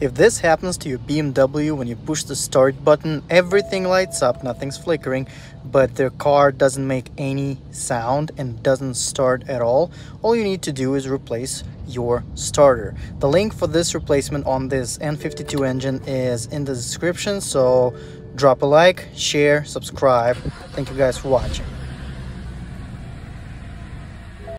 If this happens to your BMW when you push the start button, everything lights up, nothing's flickering, but the car doesn't make any sound and doesn't start at all, all you need to do is replace your starter. The link for this replacement on this N52 engine is in the description, so drop a like, share, subscribe. Thank you guys for watching.